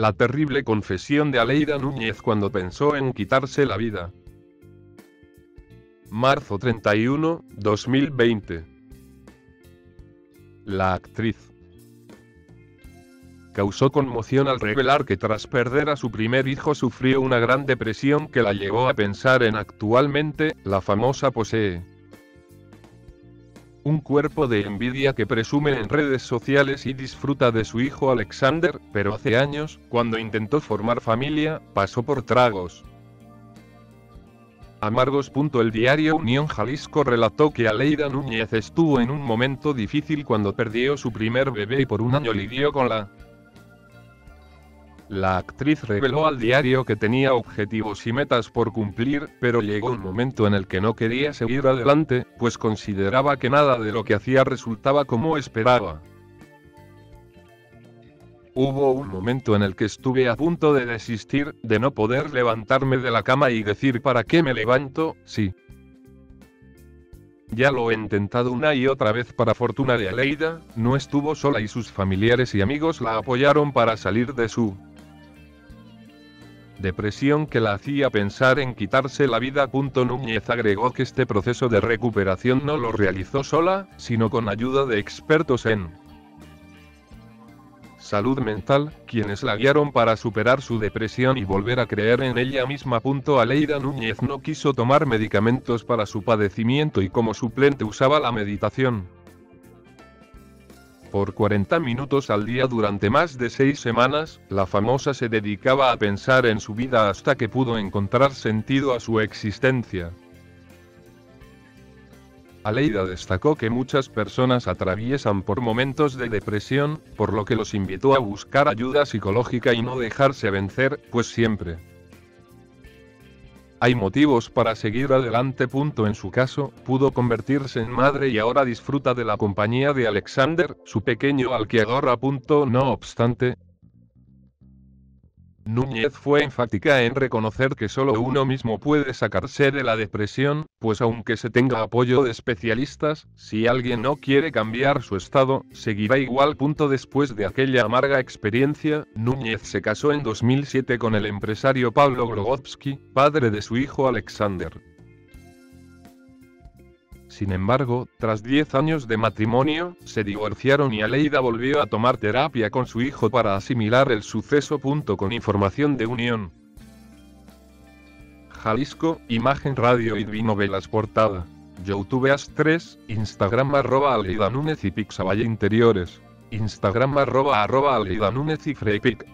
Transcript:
La terrible confesión de Aleida Núñez cuando pensó en quitarse la vida. Marzo 31, 2020. La actriz causó conmoción al revelar que tras perder a su primer hijo sufrió una gran depresión que la llevó a pensar en actualmente, la famosa posee un cuerpo de envidia que presume en redes sociales y disfruta de su hijo Alexander, pero hace años, cuando intentó formar familia, pasó por tragos. Amargos. El diario Unión Jalisco relató que Aleida Núñez estuvo en un momento difícil cuando perdió su primer bebé y por un año lidió con la la actriz reveló al diario que tenía objetivos y metas por cumplir, pero llegó un momento en el que no quería seguir adelante, pues consideraba que nada de lo que hacía resultaba como esperaba. Hubo un momento en el que estuve a punto de desistir, de no poder levantarme de la cama y decir ¿para qué me levanto? Sí. Ya lo he intentado una y otra vez para fortuna de Aleida, no estuvo sola y sus familiares y amigos la apoyaron para salir de su depresión que la hacía pensar en quitarse la vida. Núñez agregó que este proceso de recuperación no lo realizó sola, sino con ayuda de expertos en salud mental, quienes la guiaron para superar su depresión y volver a creer en ella misma. Aleida Núñez no quiso tomar medicamentos para su padecimiento y como suplente usaba la meditación por 40 minutos al día durante más de seis semanas, la famosa se dedicaba a pensar en su vida hasta que pudo encontrar sentido a su existencia. Aleida destacó que muchas personas atraviesan por momentos de depresión, por lo que los invitó a buscar ayuda psicológica y no dejarse vencer, pues siempre hay motivos para seguir adelante. En su caso, pudo convertirse en madre y ahora disfruta de la compañía de Alexander, su pequeño al que adora. No obstante, Núñez fue enfática en reconocer que solo uno mismo puede sacarse de la depresión, pues aunque se tenga apoyo de especialistas, si alguien no quiere cambiar su estado, seguirá igual. Después de aquella amarga experiencia, Núñez se casó en 2007 con el empresario Pablo Grogovsky, padre de su hijo Alexander. Sin embargo, tras 10 años de matrimonio, se divorciaron y Aleida volvió a tomar terapia con su hijo para asimilar el suceso. Con información de Unión. Jalisco, Imagen Radio y Novelas Portada. Youtube As 3, Instagram arroba Aleida Núñez y Pixabay Interiores. Instagram arroba arroba Aleida Núñez y Freypic.